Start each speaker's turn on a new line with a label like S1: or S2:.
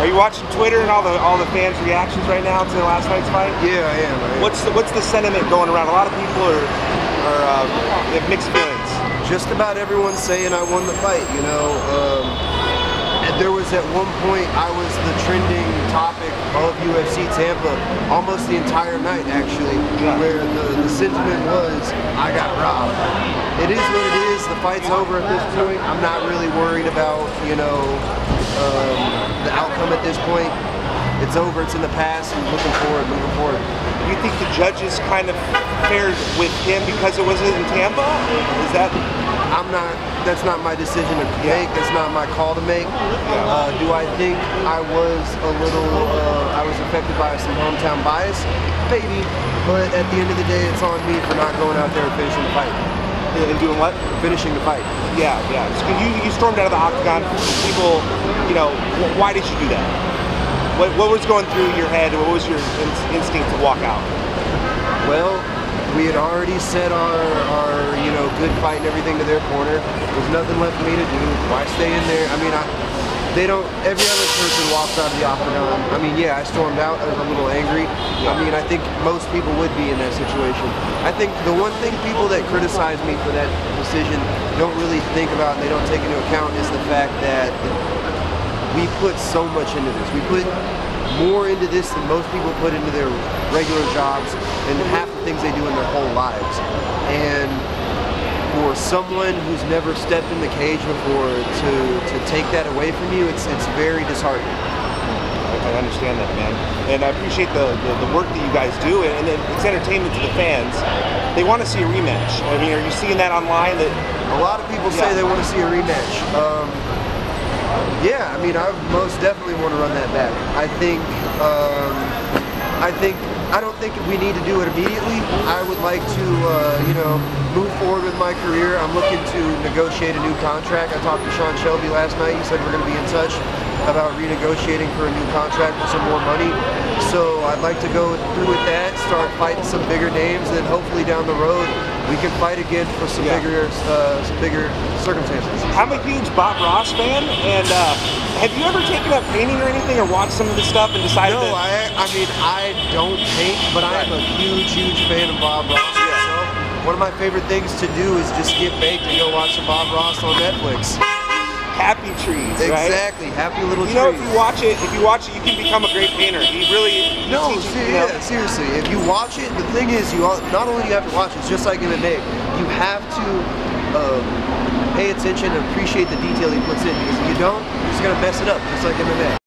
S1: Are you watching Twitter and all the all the fans' reactions right now to last night's fight?
S2: Yeah, I am. I am.
S1: What's the, what's the sentiment going around? A lot of people are are uh, have mixed feelings.
S2: just about everyone saying I won the fight. You know, um, there was at one point I was the trending topic of UFC Tampa almost the entire night, actually,
S1: Yeah.
S2: where the, the sentiment was I got robbed. It is what it is. The fight's over at this point. I'm not really worried about you know um, outcome at this point. It's over. It's in the past. I'm looking forward. Moving forward.
S1: You think the judges kind of fared with him because it wasn't in Tampa? Is that
S2: I'm not. That's not my decision to make. That's not my call to make. Uh, do I think I was a little? Uh, I was affected by some hometown bias, maybe. But at the end of the day, it's on me for not going out there and finishing the fight.
S1: And doing what?
S2: Finishing the fight.
S1: Yeah, yeah. You you stormed out of the octagon. People, you know, wh- why did you do that? What what was going through your head? What was your in- instinct to walk out?
S2: Well, we had already set our, our you know good fight and everything to their corner. There's nothing left for me to do. Why stay in there? I mean, I, they don't. Every other person walks out of the octagon. I mean, yeah, I stormed out. I was a little angry. I mean, I think most people would be in that situation. I think the one thing people that criticize me for that decision don't really think about and they don't take into account is the fact that we put so much into this. We put more into this than most people put into their regular jobs and half the things they do in their whole lives. And for someone who's never stepped in the cage before to, to take that away from you, it's it's very disheartening.
S1: I I understand that, man, and I appreciate the, the, the work that you guys do, and, and it's entertainment to the fans. They want to see a rematch. I mean, are you seeing that online? That
S2: A lot of people say they want to see a rematch. Um, yeah, I mean, I most definitely want to run that back. I think, um, I think, I don't think we need to do it immediately. I would like to, uh, you know, move forward with my career. I'm looking to negotiate a new contract. I talked to Sean Shelby last night. He said we're going to be in touch about renegotiating for a new contract for some more money. So I'd like to go through with that, start fighting some bigger names, and hopefully down the road we can fight again for some
S1: Yeah.
S2: bigger, uh, some bigger circumstances.
S1: I'm a huge Bob Ross fan, and uh, have you ever taken up painting or anything, or watched some of his stuff and decided
S2: No,
S1: that?
S2: I, I mean, I don't paint, but I am a huge, huge fan of Bob Ross. One of my favorite things to do is just get baked and go watch some Bob Ross on Netflix.
S1: Happy trees, right?
S2: Exactly, happy little
S1: You know, if you watch it, if you watch it, you can become a great painter. He really he
S2: No,
S1: teaches,
S2: ser-
S1: you know,
S2: yeah, seriously. If you watch it, the thing is, you all, not only do you have to watch it, it's just like MMA. You have to um, pay attention and appreciate the detail he puts in because if you don't, you're just gonna mess it up, just like MMA.